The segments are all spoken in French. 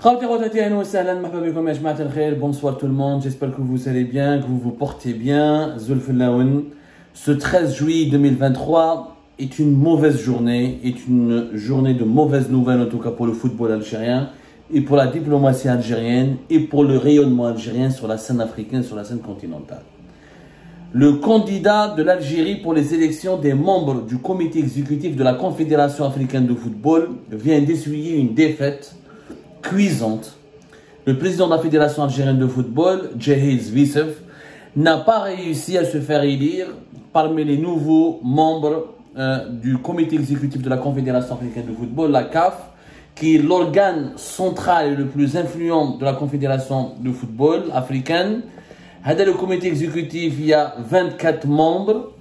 Bonsoir tout le monde, j'espère que vous allez bien, que vous vous portez bien. Ce 13 juillet 2023 est une mauvaise journée, est une journée de mauvaises nouvelles en tout cas pour le football algérien et pour la diplomatie algérienne et pour le rayonnement algérien sur la scène africaine, sur la scène continentale. Le candidat de l'Algérie pour les élections des membres du comité exécutif de la Confédération africaine de football vient d'essuyer une défaite cuisante. Le président de la Fédération algérienne de football, Jahiz Vissef, n'a pas réussi à se faire élire parmi les nouveaux membres euh, du comité exécutif de la Confédération africaine de football, la CAF, qui est l'organe central et le plus influent de la Confédération de football africaine. Dans le comité exécutif, il y a 24 membres.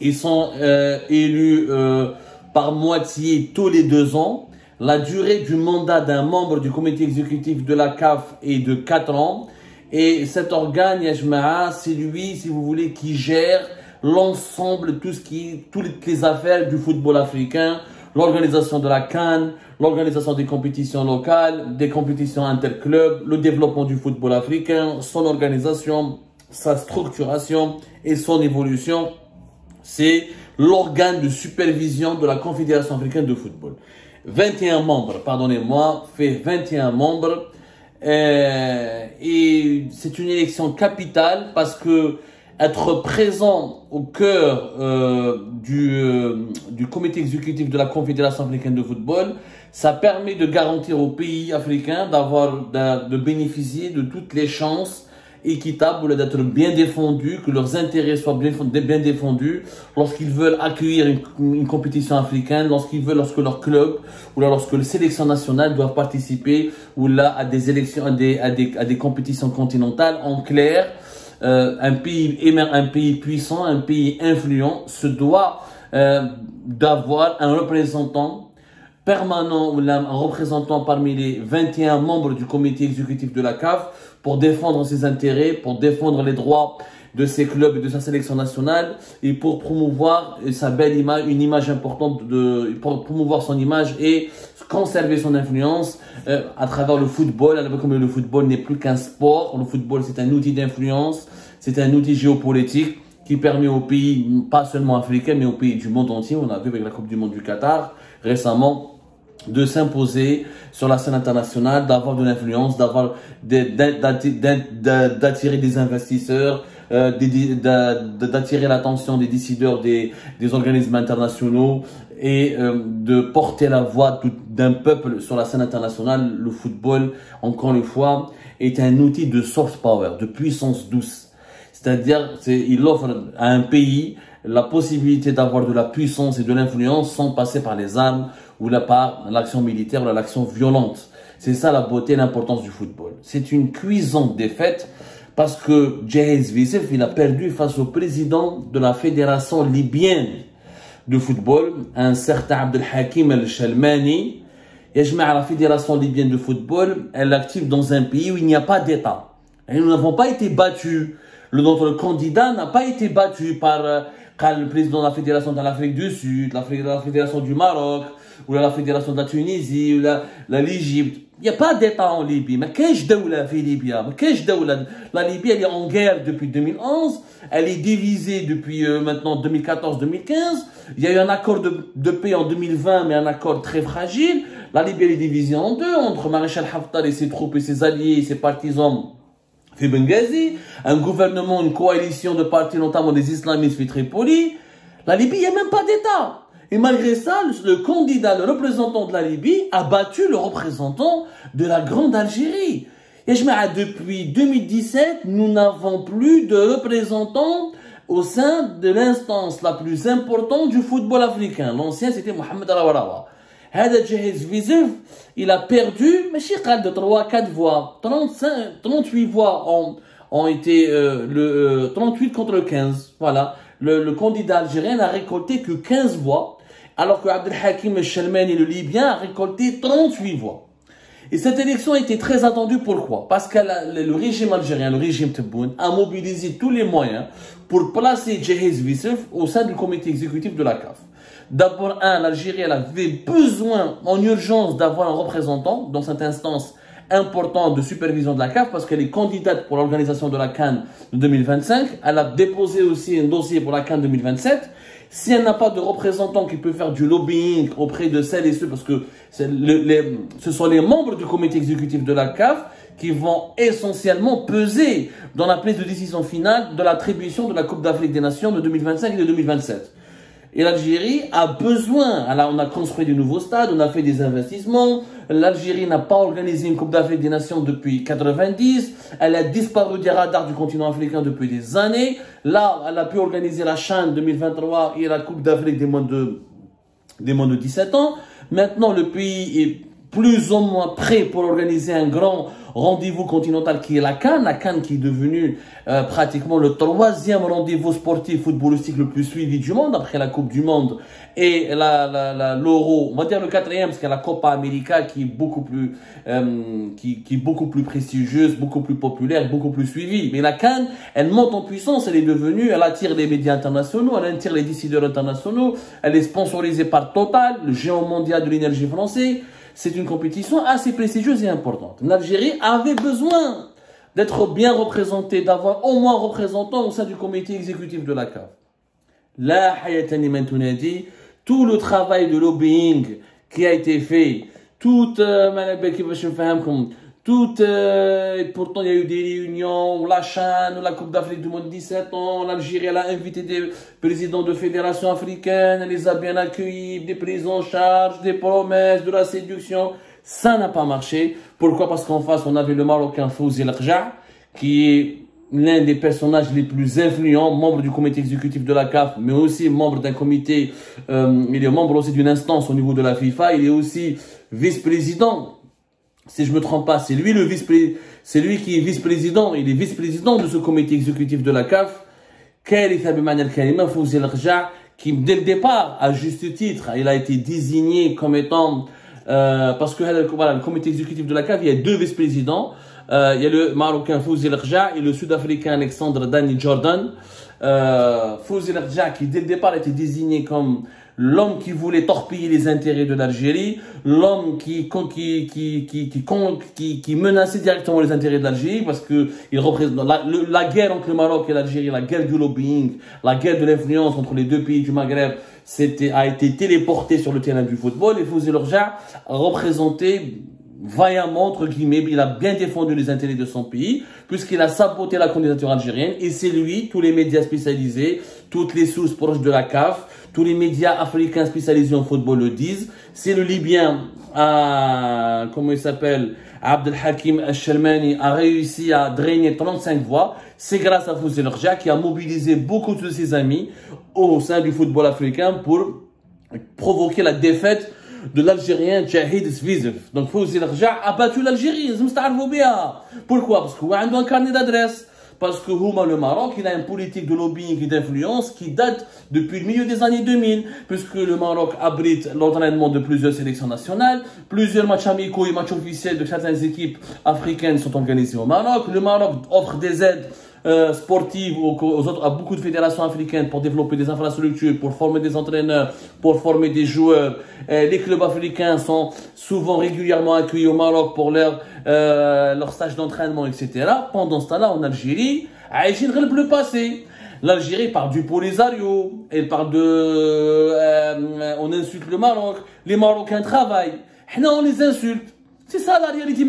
Ils sont euh, élus euh, par moitié tous les deux ans. La durée du mandat d'un membre du comité exécutif de la CAF est de 4 ans. Et cet organe, Yajma'a, c'est lui, si vous voulez, qui gère l'ensemble, tout ce qui, toutes les affaires du football africain, l'organisation de la Cannes, l'organisation des compétitions locales, des compétitions interclubs, le développement du football africain, son organisation, sa structuration et son évolution. C'est l'organe de supervision de la Confédération africaine de football. 21 membres, pardonnez-moi, fait 21 membres. Euh, et c'est une élection capitale parce que être présent au cœur euh, du, euh, du comité exécutif de la Confédération africaine de football, ça permet de garantir aux pays africains d'avoir de, de, bénéficier de toutes les chances équitables, d'être bien défendus, que leurs intérêts soient bien, bien défendus lorsqu'ils veulent accueillir une, une compétition africaine, lorsqu'ils veulent, lorsque leur club ou là, lorsque les sélections nationales doivent participer ou là à des élections, à des, à des, à des compétitions continentales. En clair, euh, un pays un pays puissant, un pays influent se doit euh, d'avoir un représentant permanent ou un représentant parmi les 21 membres du comité exécutif de la CAF pour défendre ses intérêts, pour défendre les droits de ses clubs et de sa sélection nationale et pour promouvoir sa belle image, une image importante de, pour promouvoir son image et conserver son influence euh, à travers le football. Comme le football n'est plus qu'un sport, le football c'est un outil d'influence, c'est un outil géopolitique qui permet aux pays, pas seulement africains, mais aux pays du monde entier, on a vu avec la Coupe du Monde du Qatar récemment, de s'imposer sur la scène internationale, d'avoir de l'influence, d'avoir d'attirer des investisseurs, euh, d'attirer l'attention des décideurs des, organismes internationaux et euh, de porter la voix d'un peuple sur la scène internationale. Le football, encore une fois, est un outil de soft power, de puissance douce. C'est-à-dire, il offre à un pays la possibilité d'avoir de la puissance et de l'influence sans passer par les armes ou la par l'action militaire ou l'action violente. C'est ça la beauté et l'importance du football. C'est une cuisante défaite parce que Jahez Vissef, il a perdu face au président de la fédération libyenne de football, un certain Abdelhakim El-Shalmani. La fédération libyenne de football, elle active dans un pays où il n'y a pas d'État. Et nous n'avons pas été battus. Notre candidat n'a pas été battu par euh, le président de la fédération de l'Afrique du Sud, la fédération du Maroc, ou la fédération de la Tunisie, ou la l'Égypte. Il n'y a pas d'État en Libye. Mais qu'est-ce que la Libye La Libye, elle est en guerre depuis 2011. Elle est divisée depuis euh, maintenant 2014-2015. Il y a eu un accord de, de, paix en 2020, mais un accord très fragile. La Libye, est divisée en deux, entre Maréchal Haftar et ses troupes et ses alliés et ses partisans fait Benghazi, un gouvernement, une coalition de partis, notamment des islamistes fait Tripoli. La Libye, il n'y a même pas d'État. Et malgré ça, le candidat, le représentant de la Libye, a battu le représentant de la Grande Algérie. Et je me depuis 2017, nous n'avons plus de représentants au sein de l'instance la plus importante du football africain. L'ancien, c'était Mohamed Arawarawa. Il a perdu, mais de 3, 4 voix. 35, 38 voix ont, ont été, euh, le, 38 euh, contre 15. Voilà. Le, le candidat algérien n'a récolté que 15 voix alors que Abdelhakim el le Libyen, a récolté 38 voix. Et cette élection a été très attendue, pourquoi Parce que le régime algérien, le régime Tebboune, a mobilisé tous les moyens pour placer Jahiz Vissef au sein du comité exécutif de la CAF. D'abord, un, l'Algérie avait besoin en urgence d'avoir un représentant dans cette instance important de supervision de la CAF parce qu'elle est candidate pour l'organisation de la Cannes de 2025. Elle a déposé aussi un dossier pour la Cannes 2027. Si elle n'a pas de représentant qui peut faire du lobbying auprès de celles et ceux, parce que ce sont les membres du comité exécutif de la CAF qui vont essentiellement peser dans la prise de décision finale de l'attribution de la Coupe d'Afrique des Nations de 2025 et de 2027. Et l'Algérie a besoin. Alors, on a construit de nouveaux stades, on a fait des investissements. L'Algérie n'a pas organisé une Coupe d'Afrique des Nations depuis 90. Elle a disparu des radars du continent africain depuis des années. Là, elle a pu organiser la Chaîne 2023 et la Coupe d'Afrique des moins de, des moins de 17 ans. Maintenant, le pays est plus ou moins prêt pour organiser un grand rendez-vous continental qui est la Cannes, la Cannes qui est devenue euh, pratiquement le troisième rendez-vous sportif footballistique le plus suivi du monde après la Coupe du Monde et la, la, l'Euro, on va dire le quatrième parce qu'il y a la Copa América qui est beaucoup plus euh, qui, qui est beaucoup plus prestigieuse, beaucoup plus populaire, beaucoup plus suivie. Mais la Cannes, elle monte en puissance, elle est devenue, elle attire les médias internationaux, elle attire les décideurs internationaux, elle est sponsorisée par Total, le géant mondial de l'énergie français c'est une compétition assez prestigieuse et importante. L'Algérie avait besoin d'être bien représentée, d'avoir au moins un représentant au sein du comité exécutif de la CAF. La dit tout le travail de lobbying qui a été fait, toute, euh, tout, euh, pourtant, il y a eu des réunions, la Chine, la Coupe d'Afrique du monde 17 ans, l'Algérie, elle a invité des présidents de fédérations africaines, elle les a bien accueillis, des prises en charge, des promesses, de la séduction. Ça n'a pas marché. Pourquoi? Parce qu'en face, on avait le Marocain Fouzi Larja, qui est l'un des personnages les plus influents, membre du comité exécutif de la CAF, mais aussi membre d'un comité, euh, il est membre aussi d'une instance au niveau de la FIFA, il est aussi vice-président si je me trompe pas, c'est lui le vice c'est lui qui est vice-président, il est vice-président de ce comité exécutif de la CAF. qui dès le départ, à juste titre, il a été désigné comme étant, euh, parce que voilà, le comité exécutif de la CAF, il y a deux vice-présidents. Euh, il y a le Marocain Fouzi et le Sud-Africain Alexandre Danny Jordan. Euh, Fouzi qui dès le départ a été désigné comme l'homme qui voulait torpiller les intérêts de l'Algérie, l'homme qui, qui, qui, qui, menaçait directement les intérêts de l'Algérie parce que il représente la, la, guerre entre le Maroc et l'Algérie, la guerre du lobbying, la guerre de l'influence entre les deux pays du Maghreb, c'était, a été téléporté sur le terrain du football et Fouzi Lorja représentait vaillamment, entre guillemets, il a bien défendu les intérêts de son pays, puisqu'il a saboté la candidature algérienne, et c'est lui, tous les médias spécialisés, toutes les sources proches de la CAF, tous les médias africains spécialisés en football le disent, c'est le Libyen, à, comment il s'appelle, Abdel Hakim Al-Shalmani a réussi à drainer 35 voix, c'est grâce à Fouzi Lorja qui a mobilisé beaucoup de ses amis au sein du football africain pour provoquer la défaite de l'Algérien Jahid Svizev. Donc Fouzi Larja a battu l'Algérie, Pourquoi? Parce qu'il a un carnet d'adresse. Parce que le Maroc, il a une politique de lobbying et d'influence qui date depuis le milieu des années 2000, puisque le Maroc abrite l'entraînement de plusieurs sélections nationales, plusieurs matchs amicaux et matchs officiels de certaines équipes africaines sont organisés au Maroc, le Maroc offre des aides euh, aux, autres, à beaucoup de fédérations africaines pour développer des infrastructures, pour former des entraîneurs, pour former des joueurs. Les clubs africains sont souvent régulièrement accueillis au Maroc pour leur, euh, leur stage d'entraînement, etc. Pendant ce temps-là, en Algérie, Aïchine le passé. L'Algérie parle du Polisario, elle parle de... Euh, on insulte le Maroc, les Marocains travaillent. on les insulte. C'est ça la réalité,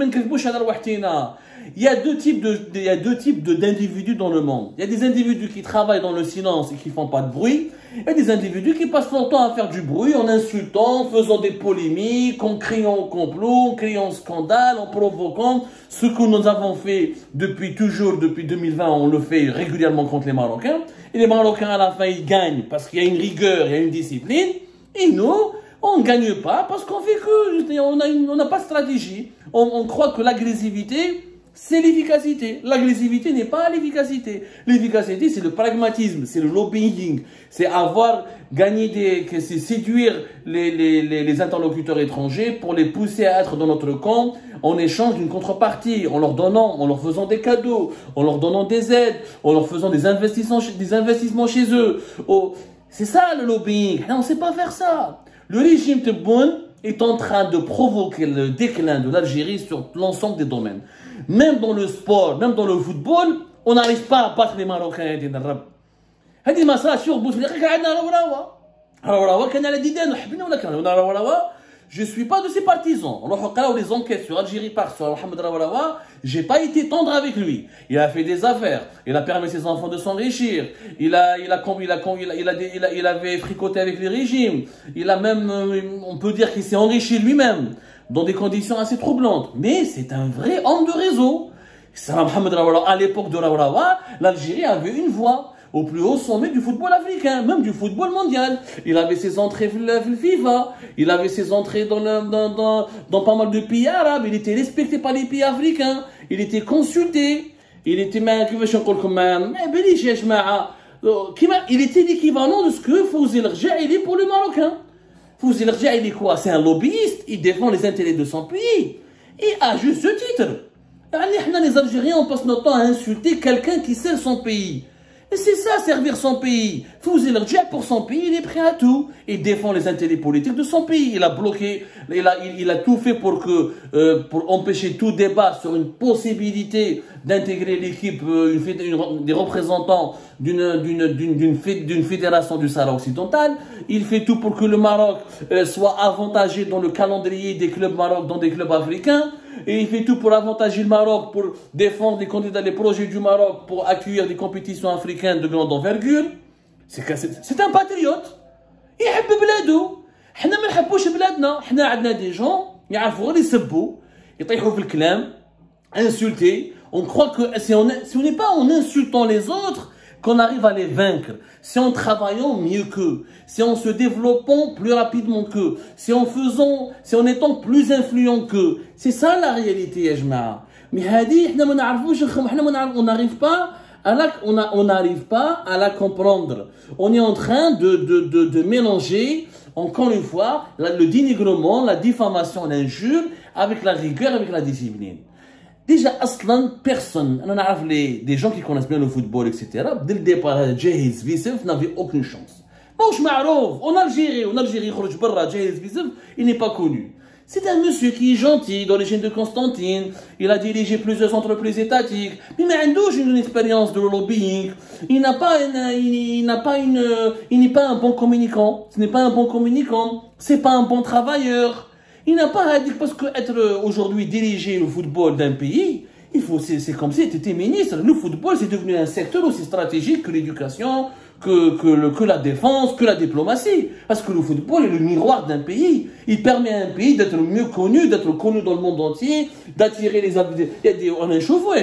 il y a deux types de, il y a deux types d'individus dans le monde. Il y a des individus qui travaillent dans le silence et qui font pas de bruit. Et des individus qui passent leur temps à faire du bruit en insultant, en faisant des polémiques, en criant au complot, en criant au scandale, en provoquant ce que nous avons fait depuis toujours, depuis 2020, on le fait régulièrement contre les Marocains. Et les Marocains, à la fin, ils gagnent parce qu'il y a une rigueur, il y a une discipline. Et nous, on ne gagne pas parce qu'on fait que, on n'a pas de stratégie. on croit que l'agressivité, c'est l'efficacité. L'agressivité n'est pas l'efficacité. L'efficacité, c'est le pragmatisme, c'est le lobbying, c'est avoir gagné des, c'est séduire les, les, les, interlocuteurs étrangers pour les pousser à être dans notre camp en échange d'une contrepartie, en leur donnant, en leur faisant des cadeaux, en leur donnant des aides, en leur faisant des investissements, des investissements chez eux. Oh, c'est ça le lobbying. on ne sait pas faire ça. Le régime de Bonne est en train de provoquer le déclin de l'Algérie sur l'ensemble des domaines. Même dans le sport, même dans le football, on n'arrive pas à battre les Marocains. هذه ما صارش sur بوتفليقه كان عندنا راهو راهو راهو كان على ديدان وحبنا ولا كان راهو راهو je ne suis pas de ses partisans. Alors, les enquêtes sur Algérie par sur Mohamed Rawalawa, j'ai pas été tendre avec lui. Il a fait des affaires. Il a permis à ses enfants de s'enrichir. Il avait fricoté avec les régimes. Il a même, euh, on peut dire qu'il s'est enrichi lui-même dans des conditions assez troublantes. Mais c'est un vrai homme de réseau. À l'époque de Rawalawa, l'Algérie avait une voix au plus haut sommet du football africain, même du football mondial. Il avait ses entrées FIFA, il avait ses entrées dans, dans, dans, pas mal de pays arabes, il était respecté par les pays africains, il était consulté, il était il était l'équivalent de ce que Fouzi il est pour le Marocain. Fouzi il est quoi? C'est un lobbyiste, il défend les intérêts de son pays. Et à juste titre. Les Algériens, on passe notre temps à insulter quelqu'un qui sert son pays. Et c'est ça, servir son pays. Fouzi le pour son pays, il est prêt à tout. Il défend les intérêts politiques de son pays. Il a bloqué, il a, il, a tout fait pour que, euh, pour empêcher tout débat sur une possibilité d'intégrer l'équipe, euh, des représentants d'une, fédération du Sahara occidental. Il fait tout pour que le Maroc euh, soit avantagé dans le calendrier des clubs maroc dans des clubs africains et il fait tout pour avantager le Maroc, pour défendre les candidats, les projets du Maroc, pour accueillir des compétitions africaines de grande envergure. C'est un patriote. يحب بلاده حنا ما نحبوش بلادنا حنا عندنا دي جون يعرفوا غير يسبوا يطيحوا في الكلام insulter on croit que si on si on n'est pas en insultant les autres qu'on arrive à les vaincre, c'est en travaillant mieux qu'eux, c'est en se développant plus rapidement qu'eux, c'est en faisant, c'est en étant plus influent qu'eux. C'est ça la réalité, Yajma. Mais on n'arrive pas à la, on n'arrive pas à la comprendre. On est en train de, de, de, de mélanger, encore une fois, le dénigrement, la diffamation, l'injure, avec la rigueur, avec la discipline. Déjà, aslan, personne, on a des gens qui connaissent bien le football, etc. Dès le départ, Jahiz Vissef n'avait aucune chance. Mouch Marouf, en Algérie, en Algérie, il n'est pas connu. C'est un monsieur qui est gentil, d'origine de Constantine. Il a dirigé plusieurs entreprises étatiques. Mais il une expérience de lobbying. Il n'a pas il n'a pas une, il n'est pas un bon communicant. Ce n'est pas un bon communicant. C'est pas un bon travailleur. Il n'a pas à dire parce que être euh, aujourd'hui diriger le football d'un pays, il faut, c'est comme si tu étais ministre. Le football, c'est devenu un secteur aussi stratégique que l'éducation, que, que, la défense, que la diplomatie. Parce que le football est le miroir d'un pays. Il permet à un pays d'être mieux connu, d'être connu dans le monde entier, d'attirer les... Il y a des, on a un chauffeur,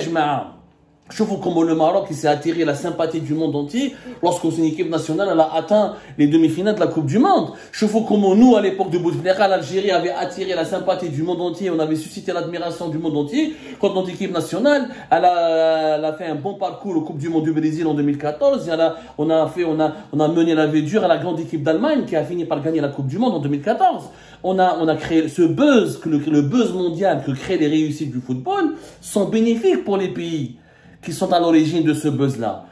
je vois comment le Maroc s'est attiré la sympathie du monde entier lorsque son équipe nationale elle a atteint les demi-finales de la Coupe du Monde. Je vois comment nous, à l'époque de Bouteflika, l'Algérie avait attiré la sympathie du monde entier, on avait suscité l'admiration du monde entier quand notre équipe nationale elle a, elle a fait un bon parcours au Coupe du Monde du Brésil en 2014. Et a, on a fait, on a, on a mené la vie dure à la grande équipe d'Allemagne qui a fini par gagner la Coupe du Monde en 2014. On a, on a créé ce buzz, que le, le buzz mondial que créent les réussites du football sont bénéfiques pour les pays qui sont à l'origine de ce buzz-là.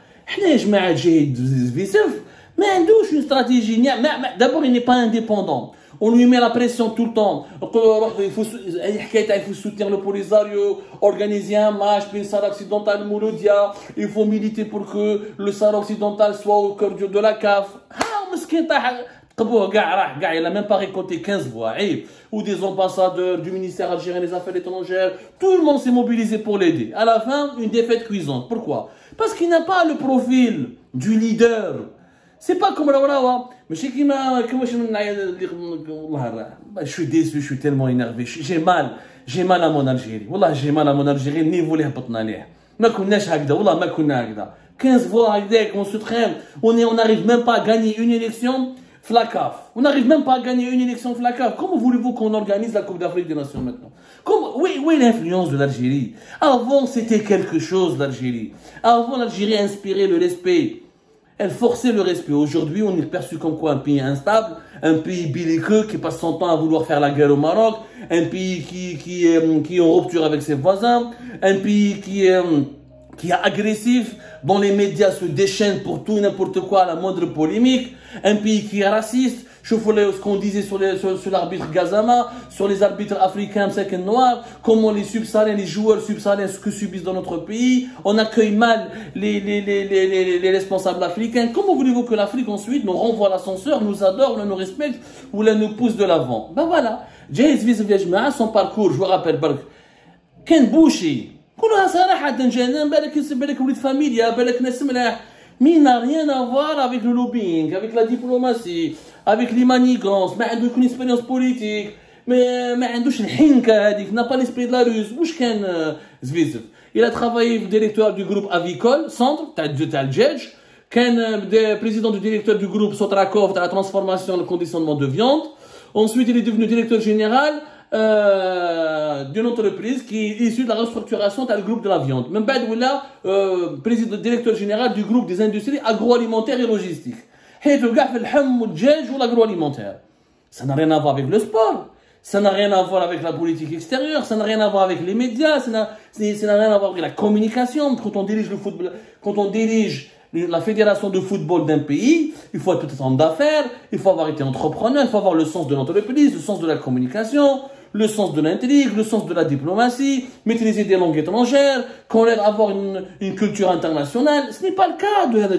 Mais une stratégie? D'abord, il n'est pas indépendant. On lui met la pression tout le temps. Il faut, il faut soutenir le Polisario, organiser un match, puis Sahara occidental, Mouloudia. Il faut militer pour que le Sahara occidental soit au cœur de la CAF. Ah, il n'a même pas récolté 15 voix. Ou des ambassadeurs du ministère algérien des Affaires étrangères. Tout le monde s'est mobilisé pour l'aider. À la fin, une défaite cuisante. Pourquoi? Parce qu'il n'a pas le profil du leader. C'est pas comme Rawa. Mais je suis déçu, je suis tellement énervé. J'ai mal. J'ai mal à mon Algérie. Wallah, j'ai mal à mon Algérie. Ni voulez ما كناش هكذا والله ما كنا هكذا 15 voix هكذاك on se traîne on est on n'arrive même pas à gagner une élection Flacaf. On n'arrive même pas à gagner une élection Flacaf. Comment voulez-vous qu'on organise la Coupe d'Afrique des Nations maintenant Comment, Où est l'influence de l'Algérie Avant, c'était quelque chose, l'Algérie. Avant, l'Algérie inspirait le respect. Elle forçait le respect. Aujourd'hui, on est perçu comme quoi Un pays instable, un pays belliqueux qui passe son temps à vouloir faire la guerre au Maroc, un pays qui, qui, est, qui en rupture avec ses voisins, un pays qui est qui est agressif, dont les médias se déchaînent pour tout et n'importe quoi, la moindre polémique, un pays qui est raciste Je ce qu'on disait sur l'arbitre sur, Gazama, sur les arbitres africains, et noirs, comment les subsahariens, les joueurs subsahariens, ce que subissent dans notre pays. On accueille mal les, les, les, les, les responsables africains. Comment voulez-vous que l'Afrique ensuite nous renvoie l'ascenseur, nous adore, nous respecte ou nous pousse de l'avant Ben voilà. جايز في جماعه son parcours je vous rappelle برك كان بوشي كلها صراحه جانا بالك بالك ولد فاميليا بالك ناس ملاح mais il n'a rien à voir avec le lobbying, avec la diplomatie, avec les manigances, ما عنده aucune expérience politique, mais ما عندوش الحنكة هذيك, n'a pas l'esprit de la ruse. واش كان زفيزف Il a travaillé directeur du groupe avicole, centre, تاع تاع الدجاج, كان président du directeur du groupe Sotrakov, تاع la transformation, le conditionnement de viande. Ensuite, il est devenu directeur général euh, d'une entreprise qui est issue de la restructuration dans le groupe de la viande. Même là, euh, président directeur général du groupe des industries agroalimentaires et logistiques. Ça n'a rien à voir avec le sport. Ça n'a rien à voir avec la politique extérieure, ça n'a rien à voir avec les médias, ça n'a rien à voir avec la communication. Quand on dirige le football, quand on dirige la fédération de football d'un pays, il faut être peut-être homme d'affaires, il faut avoir été entrepreneur, il faut avoir le sens de l'entreprise, le sens de la communication, le sens de l'intrigue, le sens de la diplomatie, maîtriser des langues étrangères, qu'on avoir une, une, culture internationale. Ce n'est pas le cas de Hada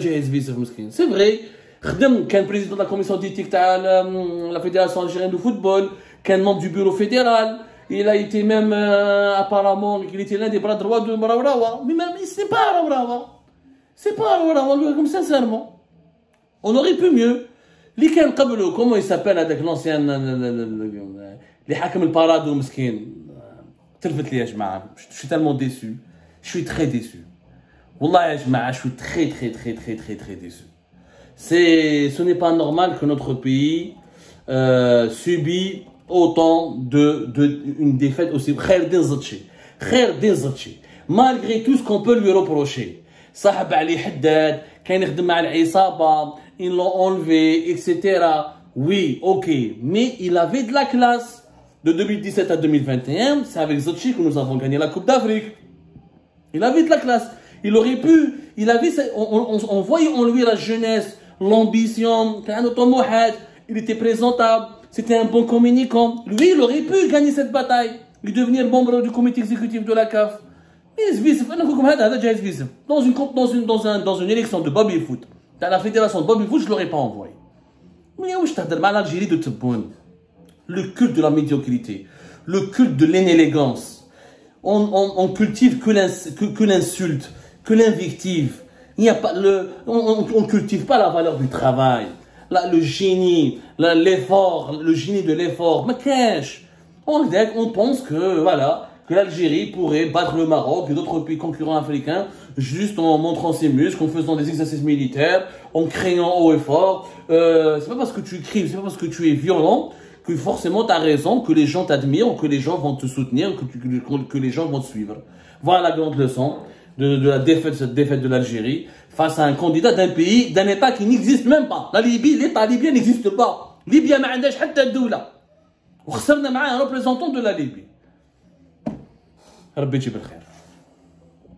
C'est vrai. Khdem, qu'un président de la commission d'éthique de la Fédération algérienne de football, qu'un membre du bureau fédéral, il a été même euh, apparemment, il était l'un des bras droits de Maraurawa. Mais même, ce n'est pas Maraurawa. C'est pas Maraurawa, comme sincèrement. On aurait pu mieux. Liken Kabelo, comment il s'appelle avec l'ancien les حاكم البارادو مسكين تلفت لي يا جماعه je suis tellement déçu je suis très déçu والله يا جماعه je suis très très très très très très déçu c'est ce n'est pas normal que notre pays euh, subit autant de, de, une défaite aussi. Malgré tout ce qu'on peut lui reprocher. Sahab Ali Haddad, bah, ils l'ont enlevé, etc. Oui, ok, mais il avait de la classe. De 2017 à 2021, c'est avec Zotchi que nous avons gagné la Coupe d'Afrique. Il avait de la classe. Il aurait pu, il avait, on, on voyait en lui la jeunesse, l'ambition, il était présentable, c'était un bon communicant. Lui, il aurait pu gagner cette bataille et devenir membre du comité exécutif de la CAF. Dans une, dans une, dans un, dans une élection de Bobby Foot, dans la fédération de Bobby Foot, je ne l'aurais pas envoyé. Mais où je t'adore, l'Algérie de Tebboune le culte de la médiocrité, le culte de l'inélégance. On, cultive que l'insulte, que, l'invective. Il n'y a pas le, on, on, cultive pas la valeur du travail, le génie, l'effort, le génie de l'effort. Mais qu'est-ce on, on pense que voilà, que l'Algérie pourrait battre le Maroc et d'autres pays concurrents africains juste en montrant ses muscles, en faisant des exercices militaires, en créant haut et fort. Euh, c'est pas parce que tu écris, c'est pas parce que tu es violent que forcément tu as raison, que les gens t'admirent, que les gens vont te soutenir, que, que, que, les gens vont te suivre. Voilà la grande leçon de, de la défaite, cette défaite de l'Algérie face à un candidat d'un pays, d'un État qui n'existe même pas. La Libye, l'État libyen n'existe pas. Libye ما عندهاش حتى الدولة. وخسرنا معاه un représentant de la Libye. ربي يجيب الخير.